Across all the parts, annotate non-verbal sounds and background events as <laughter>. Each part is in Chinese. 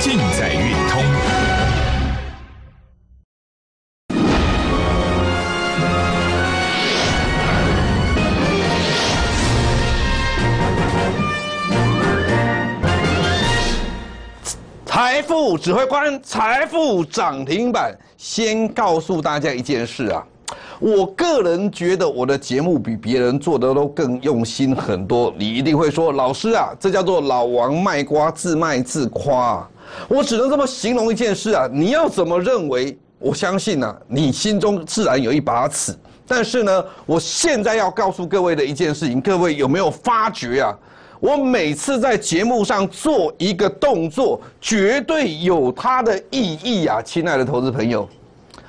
尽在运通。财富指挥官，财富涨停板。先告诉大家一件事啊，我个人觉得我的节目比别人做的都更用心很多。你一定会说，老师啊，这叫做老王卖瓜，自卖自夸。我只能这么形容一件事啊，你要怎么认为？我相信呢、你心中自然有一把尺。但是呢，我现在要告诉各位的一件事情，各位有没有发觉啊？我每次在节目上做一个动作，绝对有它的意义啊，亲爱的投资朋友。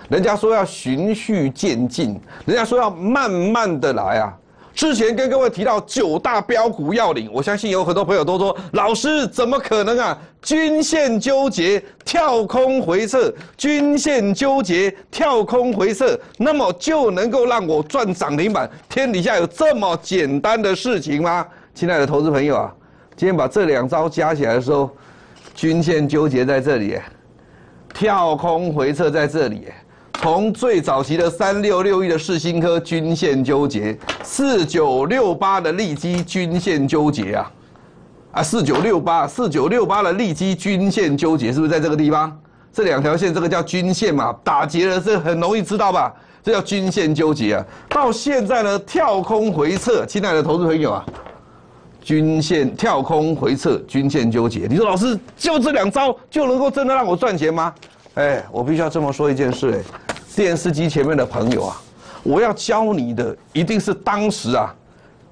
人家说要循序渐进，人家说要慢慢的来啊。之前跟各位提到九大标股要领，我相信有很多朋友都说，老师怎么可能啊？均线纠结，跳空回撤，均线纠结，跳空回撤，那么就能够让我赚涨停板？天底下有这么简单的事情吗？亲爱的投资朋友啊，今天把这两招加起来的时候，均线纠结在这里，跳空回撤在这里。从最早期的三六六一的世新科均线纠结，四九六八的利基均线纠结啊，啊四九六八四九六八的利基均线纠结是不是在这个地方？这两条线这个叫均线嘛，打结了这很容易知道吧？这叫均线纠结啊。到现在呢，跳空回撤，亲爱的投资朋友啊，均线跳空回撤，均线纠结。你说老师就这两招就能够真的让我赚钱吗？哎，我必须要这么说一件事，哎。电视机前面的朋友啊，我要教你的一定是当时啊，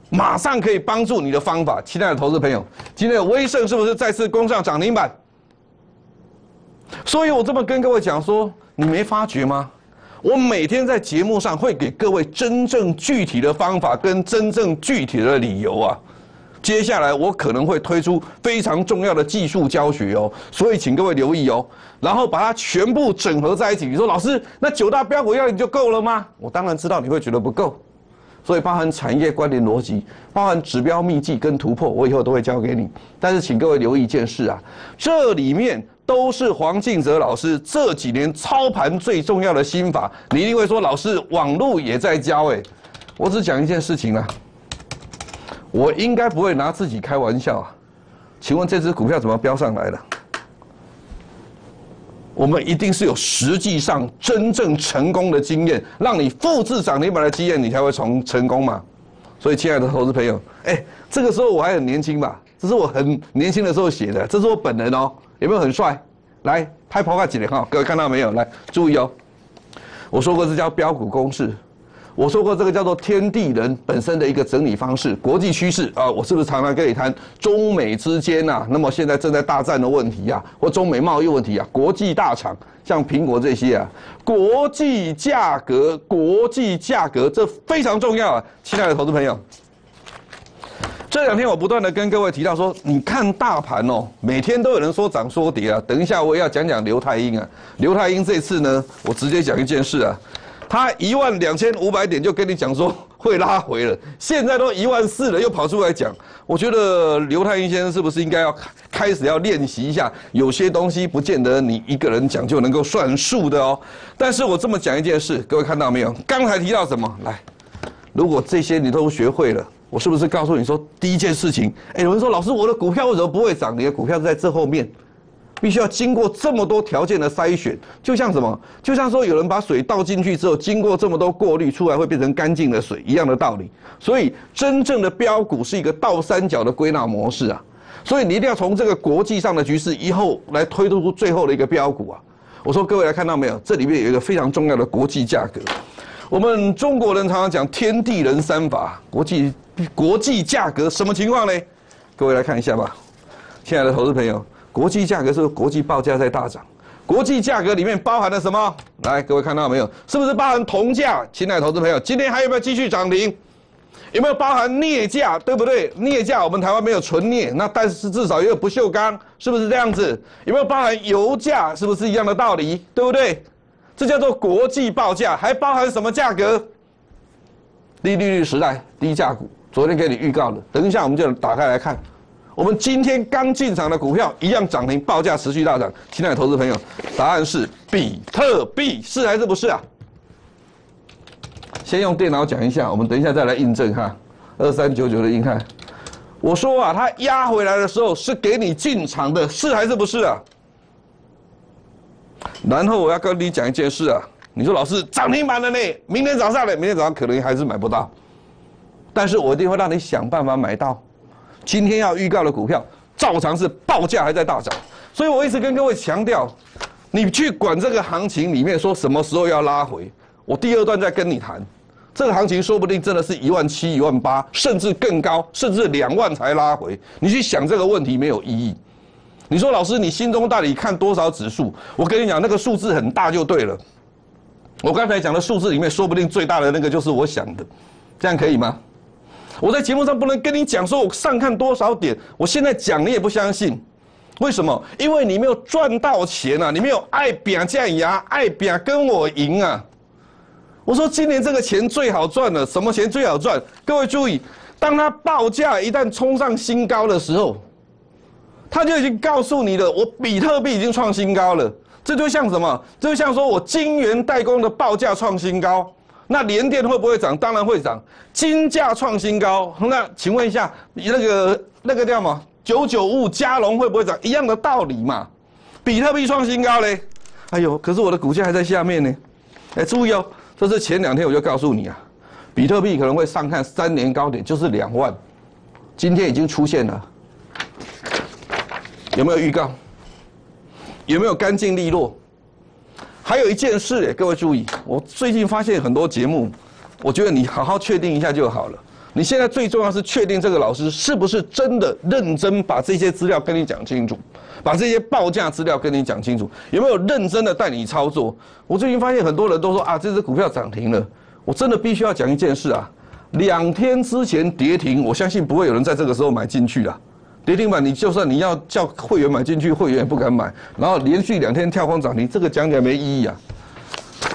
马上可以帮助你的方法。亲爱的投资朋友，今天的威盛是不是再次攻上涨停板？所以我这么跟各位讲说，你没发觉吗？我每天在节目上会给各位真正具体的方法跟真正具体的理由啊。接下来我可能会推出非常重要的技术教学哦，所以请各位留意哦。然后把它全部整合在一起。你说老师，那九大标股要你就够了吗？我当然知道你会觉得不够，所以包含产业关联逻辑，包含指标秘籍跟突破，我以后都会教给你。但是请各位留意一件事啊，这里面都是黄敬哲老师这几年操盘最重要的心法。你一定会说，老师网络也在教哎，我只讲一件事情啊。我应该不会拿自己开玩笑啊，请问这只股票怎么飙上来的？我们一定是有实际上真正成功的经验，让你复制涨停板的经验，你才会成成功嘛。所以，亲爱的投资朋友，哎，这个时候我还很年轻吧？这是我很年轻的时候写的，这是我本人哦，有没有很帅？来拍跑卡几连哈，各位看到没有？来注意哦，我说过这叫标股公式。我说过，这个叫做天地人本身的一个整理方式，国际趋势啊，我是不是常常跟你谈中美之间呐？那么现在正在大战的问题啊，或中美贸易问题啊，国际大厂像苹果这些啊，国际价格，国际价格，这非常重要啊，亲爱的投资朋友。这两天我不断的跟各位提到说，你看大盘哦，每天都有人说涨说跌啊。等一下我也要讲讲刘太英啊，刘太英这次呢，我直接讲一件事啊。他一万两千五百点就跟你讲说会拉回了，现在都一万四了，又跑出来讲。我觉得刘太英先生是不是应该要开始要练习一下？有些东西不见得你一个人讲就能够算数的哦。但是我这么讲一件事，各位看到没有？刚才提到什么？来，如果这些你都学会了，我是不是告诉你说第一件事情？哎，有人说老师，我的股票为什么不会涨？你的股票在这后面。必须要经过这么多条件的筛选，就像什么？就像说有人把水倒进去之后，经过这么多过滤出来会变成干净的水一样的道理。所以真正的标股是一个倒三角的归纳模式啊。所以你一定要从这个国际上的局势以后来推出出最后的一个标股啊。我说各位来看到没有？这里面有一个非常重要的国际价格。我们中国人常常讲天地人三法，国际国际价格什么情况呢？各位来看一下吧，亲爱的投资朋友。国际价格是国际报价在大涨，国际价格里面包含了什么？来，各位看到没有？是不是包含铜价？亲爱的投资朋友，今天还有没有继续涨停？有没有包含镍价？对不对？镍价我们台湾没有纯镍，那但是至少也有不锈钢，是不是这样子？有没有包含油价？是不是一样的道理？对不对？这叫做国际报价，还包含什么价格？低利率时代低价股，昨天给你预告的，等一下我们就打开来看。我们今天刚进场的股票一样涨停，报价持续大涨。亲爱的投资朋友，答案是比特币，是还是不是啊？先用电脑讲一下，我们等一下再来印证哈。二三九九的硬汉，我说啊，它压回来的时候是给你进场的，是还是不是啊？然后我要跟你讲一件事啊，你说老师涨停板了呢，明天早上呢，明天早上可能还是买不到，但是我一定会让你想办法买到。今天要预告的股票，照常是报价还在大涨，所以我一直跟各位强调，你去管这个行情里面说什么时候要拉回，我第二段再跟你谈。这个行情说不定真的是一万七、一万八，甚至更高，甚至两万才拉回。你去想这个问题没有意义。你说老师，你心中到底看多少指数？我跟你讲，那个数字很大就对了。我刚才讲的数字里面，说不定最大的那个就是我想的，这样可以吗？我在节目上不能跟你讲说我上看多少点，我现在讲你也不相信。为什么？因为你没有赚到钱啊，你没有爱扁降牙，爱扁跟我赢啊。我说今年这个钱最好赚了，什么钱最好赚？各位注意，当它报价一旦冲上新高的时候，他就已经告诉你了，我比特币已经创新高了。这就像什么？这就像说我金元代工的报价创新高，那联电会不会涨？当然会涨。金价创新高，那请问一下，那个那个叫什么？九九五加龙会不会涨？一样的道理嘛。比特币创新高嘞，哎呦，可是我的股价还在下面呢。哎，注意哦。这是前两天我就告诉你啊，比特币可能会上看三年高点，就是两万，今天已经出现了，有没有预告？有没有干净利落？还有一件事，各位注意，我最近发现很多节目，我觉得你好好确定一下就好了。你现在最重要是确定这个老师是不是真的认真把这些资料跟你讲清楚。把这些报价资料跟你讲清楚，有没有认真的带你操作？我最近发现很多人都说啊，这只股票涨停了。我真的必须要讲一件事啊，两天之前跌停，我相信不会有人在这个时候买进去了。跌停板，你就算你要叫会员买进去，会员也不敢买。然后连续两天跳空涨停，这个讲起来没意义啊，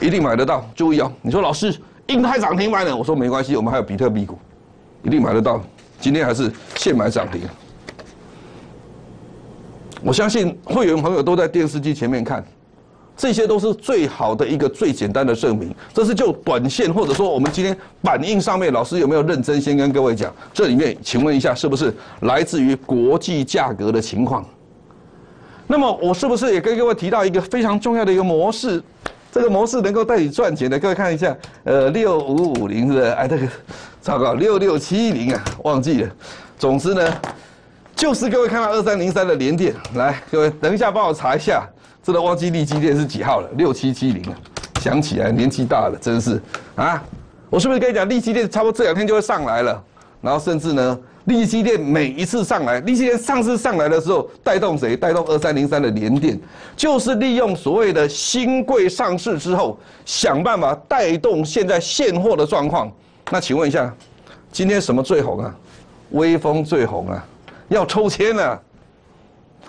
一定买得到。注意哦，你说老师，硬泰涨停板了，我说没关系，我们还有比特币股，一定买得到。今天还是现买涨停。我相信会员朋友都在电视机前面看，这些都是最好的一个最简单的证明。这是就短线或者说我们今天反应上面，老师有没有认真先跟各位讲？这里面请问一下，是不是来自于国际价格的情况？那么我是不是也跟各位提到一个非常重要的一个模式？这个模式能够带你赚钱的，各位看一下，呃，六五五零是哎，这个糟糕，六六七零啊，忘记了。总之呢。就是各位看到二三零三的连电，来，各位等一下帮我查一下，真的忘记利基电是几号了，六七七零啊，想起来年纪大了，真是啊，我是不是跟你讲，利基电差不多这两天就会上来了，然后甚至呢，利基电每一次上来，利基电上次上来的时候带动谁？带动二三零三的连电，就是利用所谓的新贵上市之后，想办法带动现在现货的状况。那请问一下，今天什么最红啊？微风最红啊？要抽签了，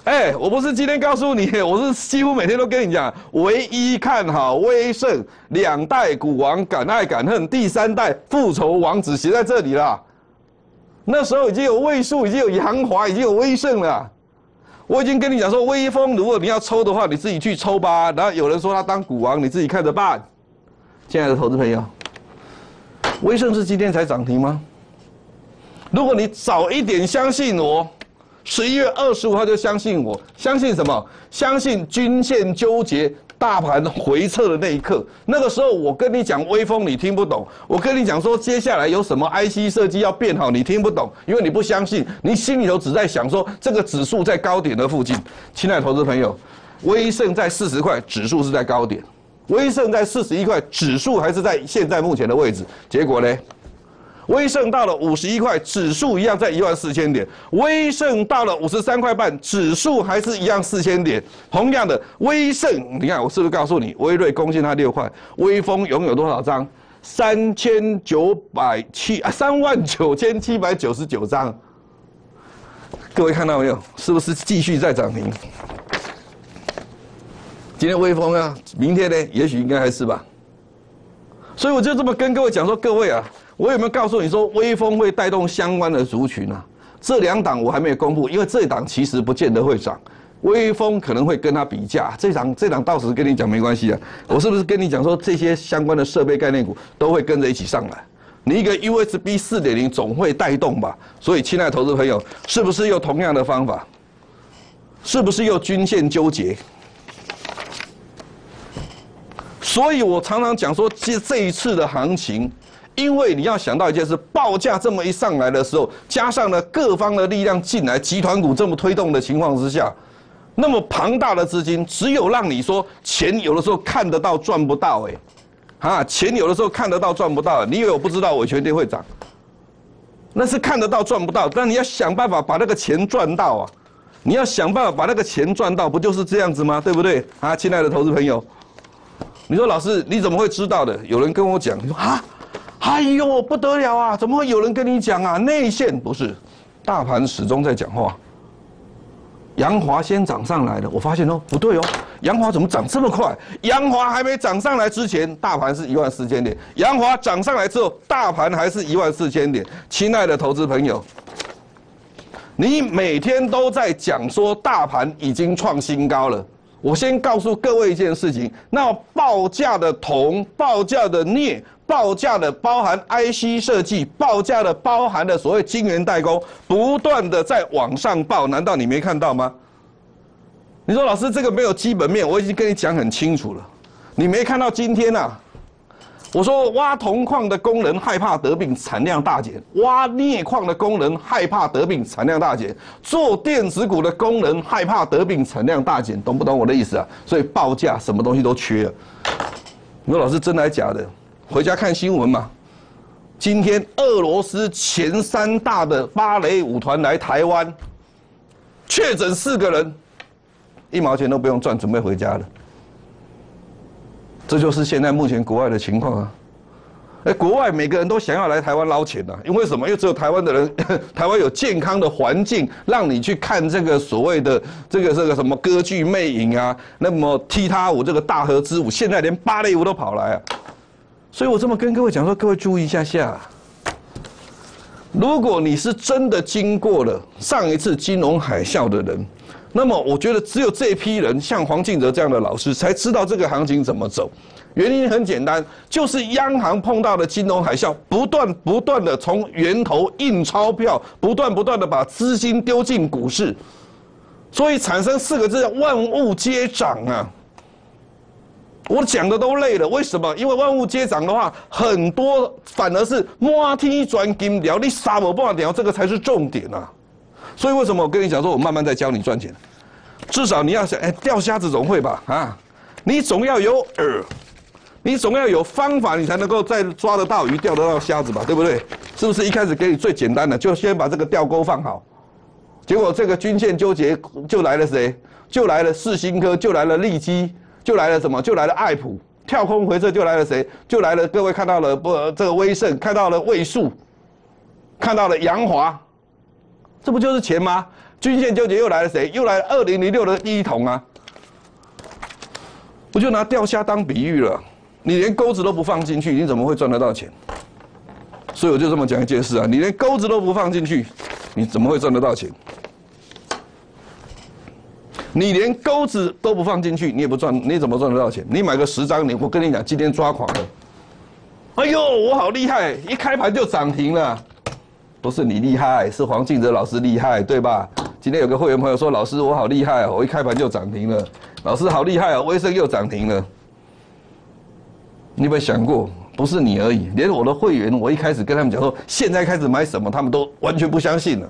哎，我不是今天告诉你，<laughs> 我是几乎每天都跟你讲，唯一看好威盛两代股王，敢爱敢恨，第三代复仇王子写在这里了。那时候已经有位数，已经有杨华，已经有威盛了。我已经跟你讲说，威风，如果你要抽的话，你自己去抽吧。然后有人说他当股王，你自己看着办。亲爱的投资朋友，威盛是今天才涨停吗？如果你早一点相信我，十一月二十五号就相信我，相信什么？相信均线纠结、大盘回撤的那一刻。那个时候我跟你讲微风，你听不懂；我跟你讲说接下来有什么 IC 设计要变好，你听不懂，因为你不相信，你心里头只在想说这个指数在高点的附近。亲爱的投资朋友，威盛在四十块，指数是在高点；威盛在四十一块，指数还是在现在目前的位置。结果呢？威盛到了五十一块，指数一样在一万四千点。威盛到了五十三块半，指数还是一样四千点。同样的，威盛，你看我是不是告诉你，威瑞贡献它六块，威风拥有多少张？三千九百七啊，三万九千七百九十九张。各位看到没有？是不是继续在涨停？今天威风啊，明天呢？也许应该还是吧。所以我就这么跟各位讲说，各位啊。我有没有告诉你说，微风会带动相关的族群啊？这两档我还没有公布，因为这一档其实不见得会涨。微风可能会跟它比价，这档这档到时跟你讲没关系啊。我是不是跟你讲说这些相关的设备概念股都会跟着一起上来？你一个 USB 四点零总会带动吧？所以，亲爱的投资朋友，是不是用同样的方法？是不是又均线纠结？所以我常常讲说，这这一次的行情，因为你要想到一件事，报价这么一上来的时候，加上了各方的力量进来，集团股这么推动的情况之下。那么庞大的资金，只有让你说钱有的时候看得到赚不到，哎，啊，钱有的时候看得到赚不到，你以为我不知道我全店会涨？那是看得到赚不到，但你要想办法把那个钱赚到啊！你要想办法把那个钱赚到，不就是这样子吗？对不对？啊，亲爱的投资朋友，你说老师你怎么会知道的？有人跟我讲，你说啊，哎呦不得了啊，怎么会有人跟你讲啊？内线不是，大盘始终在讲话。杨华先涨上来的，我发现哦不对哦，杨华怎么涨这么快？杨华还没涨上来之前，大盘是一万四千点；杨华涨上来之后，大盘还是一万四千点。亲爱的投资朋友，你每天都在讲说大盘已经创新高了。我先告诉各位一件事情：那报价的铜，报价的镍。报价的包含 IC 设计，报价的包含的所谓晶圆代工，不断的在往上报，难道你没看到吗？你说老师这个没有基本面，我已经跟你讲很清楚了，你没看到今天呐？我说挖铜矿的工人害怕得病，产量大减；挖镍矿的工人害怕得病，产量大减；做电子股的工人害怕得病，产量大减，懂不懂我的意思啊？所以报价什么东西都缺了。你说老师真的还假的？回家看新闻嘛。今天俄罗斯前三大的芭蕾舞团来台湾，确诊四个人，一毛钱都不用赚，准备回家了。这就是现在目前国外的情况啊！哎，国外每个人都想要来台湾捞钱呐，因为什么？因为只有台湾的人，<laughs> 台湾有健康的环境，让你去看这个所谓的这个这个什么歌剧魅影啊，那么踢踏舞这个大河之舞，现在连芭蕾舞都跑来啊！所以我这么跟各位讲说，各位注意一下下。如果你是真的经过了上一次金融海啸的人，那么我觉得只有这批人，像黄敬哲这样的老师，才知道这个行情怎么走。原因很简单，就是央行碰到的金融海啸，不断不断的从源头印钞票，不断不断的把资金丢进股市，所以产生四个字：万物皆涨啊。我讲的都累了，为什么？因为万物皆涨的话，很多反而是摸天转金条，你杀我不法聊，这个才是重点啊！所以为什么我跟你讲说，我慢慢在教你赚钱，至少你要想，哎，钓虾子总会吧？啊，你总要有饵，你总要有方法，你才能够再抓得到鱼，钓得到虾子吧？对不对？是不是一开始给你最简单的，就先把这个钓钩放好？结果这个均线纠结就来了谁？就来了四星科，就来了利基。就来了什么？就来了爱普跳空回撤，就来了谁？就来了各位看到了不？这个威盛看到了位数，看到了杨华，这不就是钱吗？均线纠结又来了谁？又来了二零零六的一桶啊！我就拿钓虾当比喻了，你连钩子都不放进去，你怎么会赚得到钱？所以我就这么讲一件事啊，你连钩子都不放进去，你怎么会赚得到钱？你连钩子都不放进去，你也不赚，你怎么赚得到钱？你买个十张，你我跟你讲，今天抓狂了。哎呦，我好厉害，一开盘就涨停了。不是你厉害，是黄敬哲老师厉害，对吧？今天有个会员朋友说，老师我好厉害，我一开盘就涨停了。老师好厉害啊，威盛又涨停了。你有没有想过，不是你而已，连我的会员，我一开始跟他们讲说，现在开始买什么，他们都完全不相信了。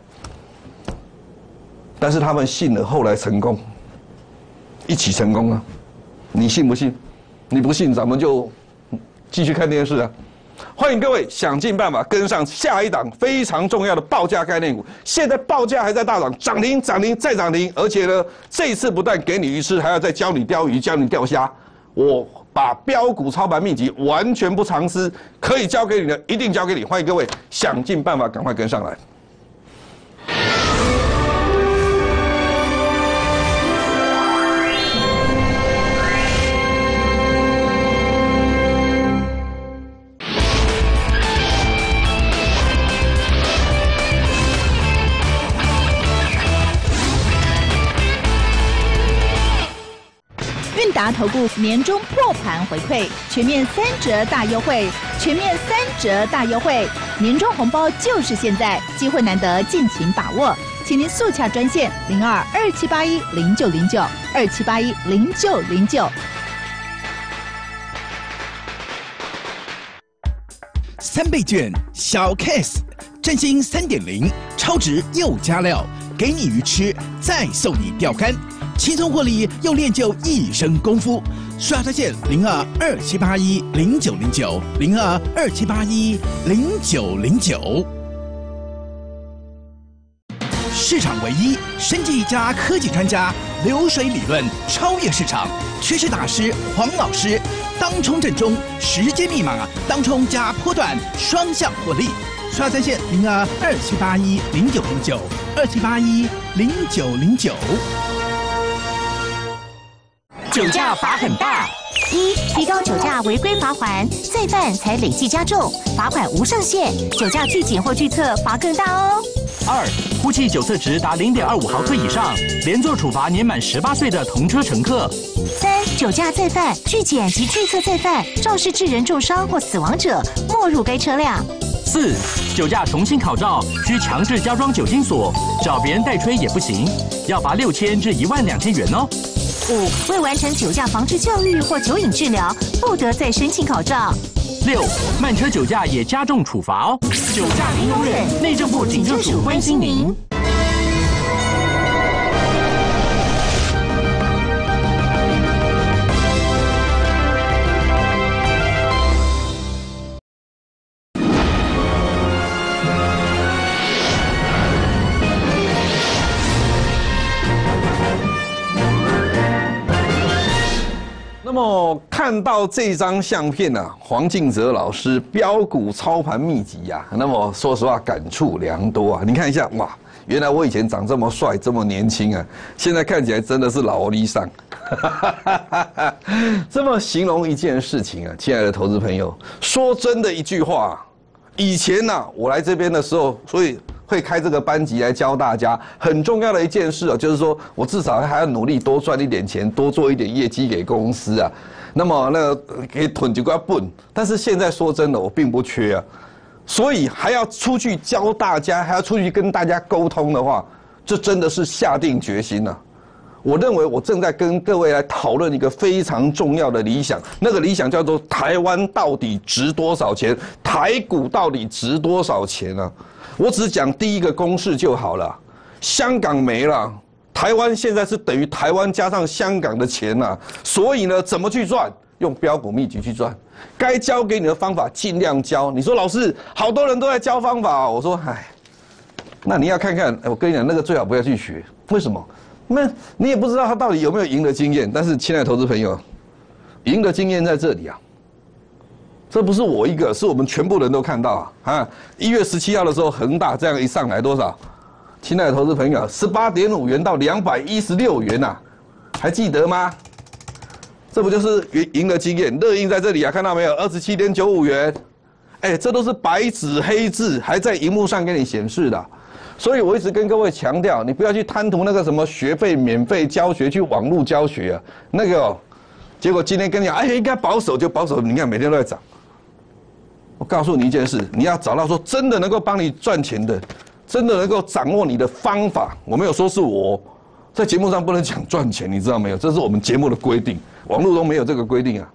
但是他们信了，后来成功。一起成功啊！你信不信？你不信，咱们就继续看电视啊！欢迎各位想尽办法跟上下一档非常重要的报价概念股。现在报价还在大涨，涨停、涨停再涨停，而且呢，这次不但给你鱼吃，还要再教你钓鱼、教你钓虾。我把标股操盘秘籍完全不藏私，可以教给你的，一定教给你。欢迎各位想尽办法赶快跟上来。达投顾年终破盘回馈，全面三折大优惠，全面三折大优惠，年终红包就是现在，机会难得，尽情把握，请您速洽专线零二二七八一零九零九二七八一零九零九。三倍券小 case，振兴三点零，超值又加料，给你鱼吃，再送你钓竿，轻松获利又练就一身功夫。刷在线零二二七八一零九零九零二二七八一零九零九。市场唯一，生技加科技专家，流水理论超越市场，趋势大师黄老师，当冲正中，时间密码，当冲加波段双向获利。刷在线零二二七八一零九零九二七八一零九零九。酒驾罚很大，一提高酒驾违规罚还，再犯才累计加重，罚款无上限，酒驾拒检或拒测罚更大哦。二，呼气酒测值达零点二五毫克以上，连坐处罚年满十八岁的同车乘客。三，酒驾再犯、拒检及拒测再犯，肇事致人重伤或死亡者，没入该车辆。四，酒驾重新考照，需强制加装酒精锁，找别人代吹也不行，要罚六千至一万两千元哦。五，未完成酒驾防治教育或酒瘾治疗，不得再申请考照。六，慢车酒驾也加重处罚哦。酒驾零容忍，内政部警政署关心您。看到这张相片呢、黄敬哲老师标股操盘秘籍呀、那么说实话感触良多啊。你看一下，哇，原来我以前长这么帅，这么年轻啊，现在看起来真的是老力上。<laughs> 这么形容一件事情啊，亲爱的投资朋友，说真的一句话，以前呢、我来这边的时候，所以会开这个班级来教大家很重要的一件事啊，就是说我至少还要努力多赚一点钱，多做一点业绩给公司啊。那么那个可以囤几块笨，但是现在说真的，我并不缺啊，所以还要出去教大家，还要出去跟大家沟通的话，这真的是下定决心了、我认为我正在跟各位来讨论一个非常重要的理想，那个理想叫做台湾到底值多少钱，台股到底值多少钱啊？我只讲第一个公式就好了，香港没了。台湾现在是等于台湾加上香港的钱呐、所以呢，怎么去赚？用标股秘籍去赚，该教给你的方法尽量教。你说老师，好多人都在教方法，我说，唉，那你要看看，我跟你讲，那个最好不要去学，为什么？那你也不知道他到底有没有赢的经验。但是，亲爱的投资朋友，赢的经验在这里啊，这不是我一个，是我们全部人都看到啊！啊，一月十七号的时候，恒大这样一上来多少？亲爱的投资朋友，十八点五元到两百一十六元呐、还记得吗？这不就是赢赢的经验？乐印在这里啊，看到没有？二十七点九五元，哎，这都是白纸黑字，还在荧幕上给你显示的。所以我一直跟各位强调，你不要去贪图那个什么学费免费教学，去网络教学啊，那个、哦，结果今天跟你讲，哎，应该保守就保守，你看每天都在涨。我告诉你一件事，你要找到说真的能够帮你赚钱的，真的能够掌握你的方法。我没有说是我在节目上不能讲赚钱，你知道没有？这是我们节目的规定，网络都没有这个规定啊。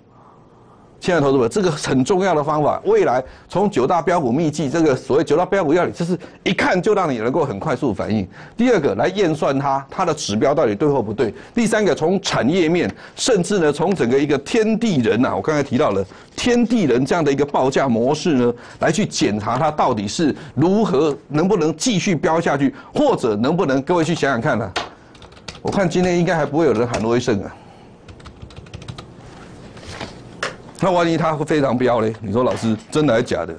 亲爱的投资者，这个很重要的方法，未来从九大标股秘籍这个所谓九大标股要领，就是一看就让你能够很快速反应。第二个来验算它它的指标到底对或不对。第三个从产业面，甚至呢从整个一个天地人呐、我刚才提到了天地人这样的一个报价模式呢，来去检查它到底是如何能不能继续飙下去，或者能不能各位去想想看呢、我看今天应该还不会有人喊威盛啊。那万一他会非常飙嘞？你说老师真的还是假的？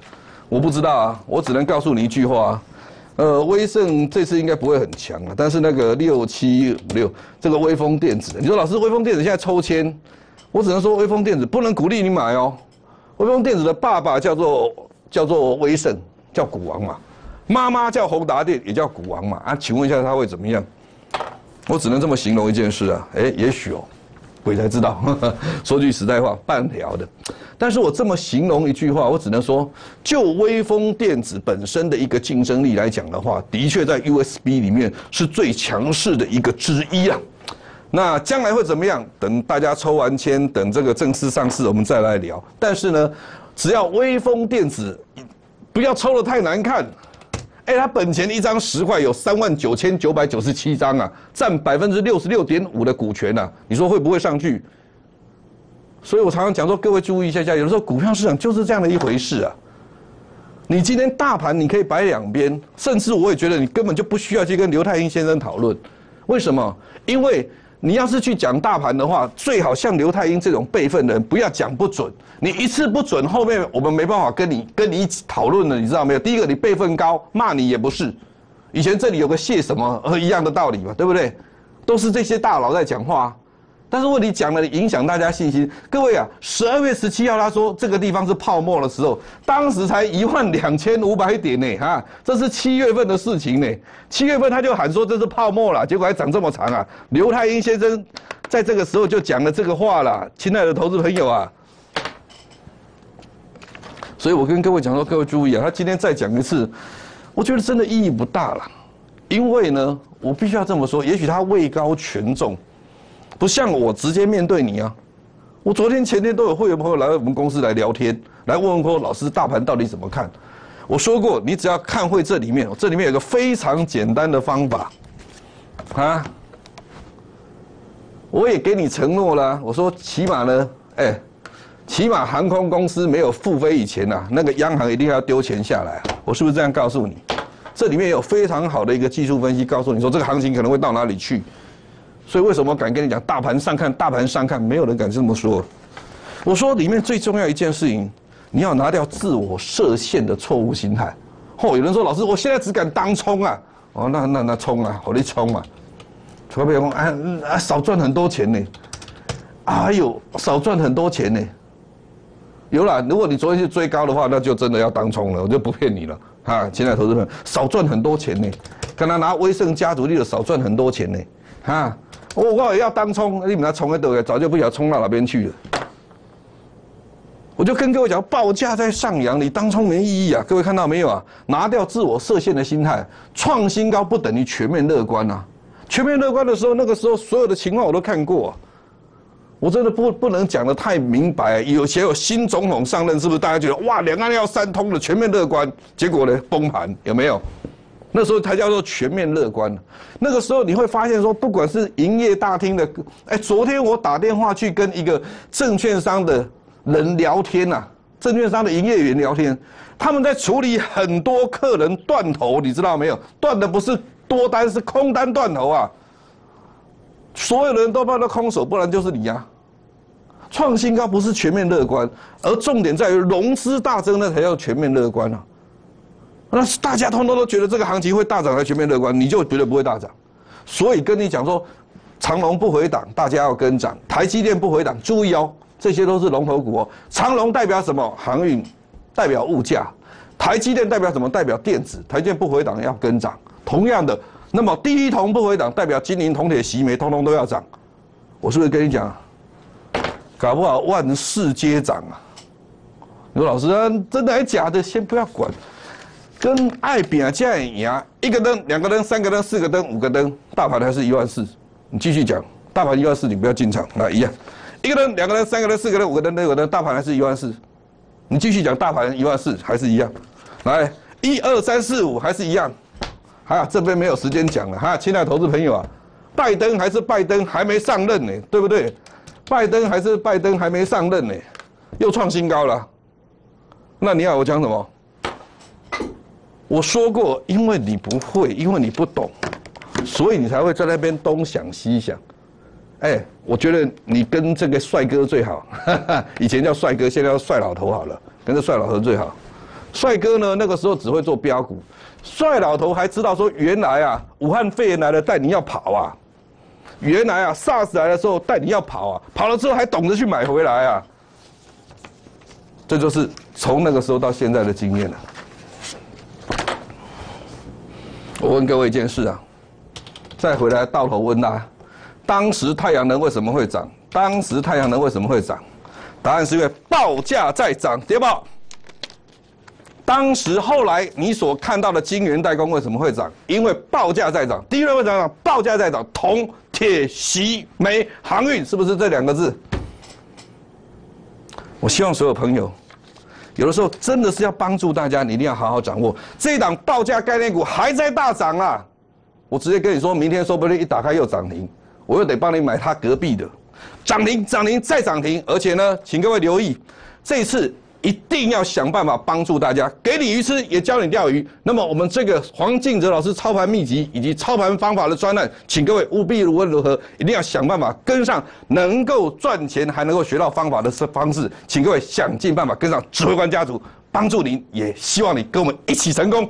我不知道啊，我只能告诉你一句话啊。呃，威盛这次应该不会很强啊，但是那个六七五六这个威风电子，你说老师威风电子现在抽签，我只能说威风电子不能鼓励你买哦。威风电子的爸爸叫做叫做威盛，叫股王嘛，妈妈叫宏达电，也叫股王嘛。啊，请问一下他会怎么样？我只能这么形容一件事啊，哎，也许哦，鬼才知道。<laughs> 说句实在话，半条的。但是我这么形容一句话，我只能说，就微风电子本身的一个竞争力来讲的话，的确在 USB 里面是最强势的一个之一啊。那将来会怎么样？等大家抽完签，等这个正式上市，我们再来聊。但是呢，只要微风电子不要抽的太难看。哎，它本钱一张十块，有三万九千九百九十七张啊，占百分之六十六点五的股权呐。你说会不会上去？所以我常常讲说，各位注意一下下，有的时候股票市场就是这样的一回事啊。你今天大盘你可以摆两边，甚至我也觉得你根本就不需要去跟刘太英先生讨论。为什么？因为。你要是去讲大盘的话，最好像刘太英这种辈分的人，不要讲不准。你一次不准，后面我们没办法跟你跟你一起讨论了，你知道没有？第一个，你辈分高，骂你也不是。以前这里有个谢什么，和一样的道理嘛，对不对？都是这些大佬在讲话。但是问题讲了，影响大家信心。各位啊，十二月十七号他说这个地方是泡沫的时候，当时才一万两千五百点呢，哈，这是七月份的事情呢。七月份他就喊说这是泡沫了，结果还涨这么长啊。刘太英先生在这个时候就讲了这个话了，亲爱的投资朋友啊。所以我跟各位讲说，各位注意啊，他今天再讲一次，我觉得真的意义不大了，因为呢，我必须要这么说，也许他位高权重。不像我直接面对你啊！我昨天前天都有会员朋友来我们公司来聊天，来问问说老师大盘到底怎么看？我说过，你只要看会这里面，这里面有个非常简单的方法，啊！我也给你承诺了，我说起码呢，哎，起码航空公司没有复飞以前呐，那个央行一定要丢钱下来。我是不是这样告诉你？这里面有非常好的一个技术分析，告诉你说这个行情可能会到哪里去。所以为什么敢跟你讲大盘上看？大盘上看，没有人敢这么说。我说里面最重要一件事情，你要拿掉自我设限的错误心态。哦，有人说老师，我现在只敢当冲啊。哦，那那那冲啊，我力冲啊。除非讲啊啊少赚很多钱呢。哎呦，少赚很多钱呢。有了，如果你昨天去追高的话，那就真的要当冲了，我就不骗你了。哈，亲爱的投资朋友，少赚很多钱呢。跟他拿威盛家族例子，少赚很多钱呢。哈。我我也要当冲，你们那冲得多，早就不晓得冲到哪边去了。我就跟各位讲，报价在上扬，你当冲没意义啊！各位看到没有啊？拿掉自我设限的心态，创新高不等于全面乐观啊！全面乐观的时候，那个时候所有的情况我都看过，我真的不不能讲的太明白。有些有新总统上任，是不是大家觉得哇，两岸要三通了，全面乐观？结果呢，崩盘有没有？那时候才叫做全面乐观。那个时候你会发现说，不管是营业大厅的，哎，昨天我打电话去跟一个证券商的人聊天呐，证券商的营业员聊天，他们在处理很多客人断头，你知道没有？断的不是多单，是空单断头啊。所有人都抱着空手，不然就是你呀。创新高不是全面乐观，而重点在于融资大增，那才叫全面乐观啊。那是大家通通都觉得这个行情会大涨，才全面乐观，你就绝对不会大涨。所以跟你讲说，长隆不回档，大家要跟涨；台积电不回档，注意哦，这些都是龙头股哦。长隆代表什么？航运，代表物价；台积电代表什么？代表电子。台积电不回档要跟涨。同样的，那么第一铜不回档，代表金银、铜铁、锡煤，通通都要涨。我是不是跟你讲？搞不好万事皆涨啊！你说老师，真的还假的？先不要管。跟爱比价一样，一个灯、两个灯、三个灯、四个灯、五个灯，大盘还是一万四。你继续讲，大盘一万四，你不要进场，那一样。一个灯、两个灯、三个灯、四个灯、五个灯、六个灯，大盘还是一万四。你继续讲，大盘一万四还是一样。来，一二三四五还是一样。哈，这边没有时间讲了哈，亲爱的投资朋友啊，拜登还是拜登还没上任呢，对不对？拜登还是拜登还没上任呢，又创新高了。那你要我讲什么？我说过，因为你不会，因为你不懂，所以你才会在那边东想西想。哎，我觉得你跟这个帅哥最好，哈 <laughs> 哈以前叫帅哥，现在叫帅老头好了，跟这帅老头最好。帅哥呢，那个时候只会做标股，帅老头还知道说，原来啊，武汉肺炎来了带你要跑啊，原来啊，SARS 来的时候带你要跑啊，跑了之后还懂得去买回来啊，这就是从那个时候到现在的经验了。我问各位一件事啊，再回来到头问他，当时太阳能为什么会涨？当时太阳能为什么会涨？答案是因为报价在涨，对不？当时后来你所看到的晶圆代工为什么会涨？因为报价在涨。第一轮会涨涨，报价在涨，铜、铁、锡、煤、航运，是不是这两个字？我希望所有朋友，有的时候真的是要帮助大家，你一定要好好掌握这一档报价概念股还在大涨啊！我直接跟你说，明天说不定一打开又涨停，我又得帮你买它隔壁的，涨停涨停再涨停，而且呢，请各位留意，这一次一定要想办法帮助大家，给你鱼吃也教你钓鱼。那么我们这个黄敬哲老师操盘秘籍以及操盘方法的专栏，请各位务必无论如何一定要想办法跟上，能够赚钱还能够学到方法的方式，请各位想尽办法跟上指挥官家族，帮助您，也希望你跟我们一起成功。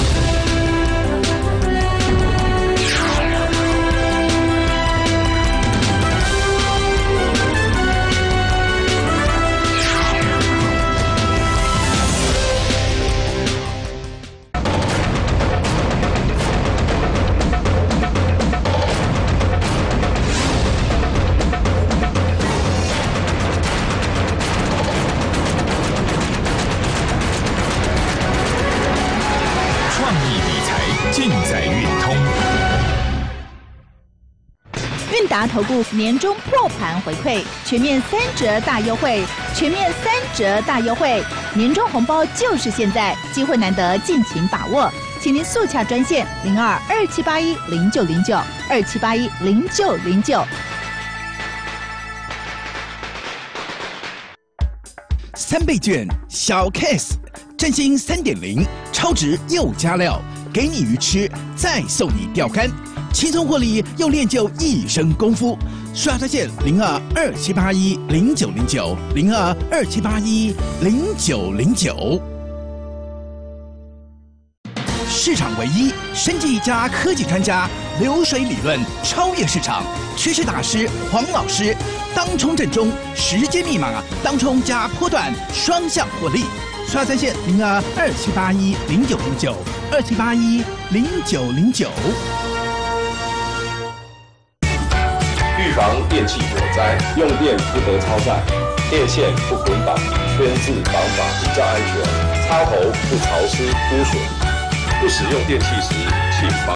达投顾年终破盘回馈，全面三折大优惠，全面三折大优惠，年终红包就是现在，机会难得，尽情把握，请您速洽专线零二二七八一零九零九二七八一零九零九。三倍券小 case，振兴三点零，超值又加料，给你鱼吃，再送你钓竿，轻松获利又练就一身功夫。刷在线零二二七八一零九零九零二二七八一零九零九。市场唯一生技加科技专家，流水理论超越市场，趋势大师黄老师，当冲正中，时间密码当冲加波段双向获利。刷在线零二二七八一零九零九二七八一零九零九。防电器火灾，用电不得超载，电线不捆绑，圈制绑法比较安全。插头不潮湿污水，不使用电器时，请拔。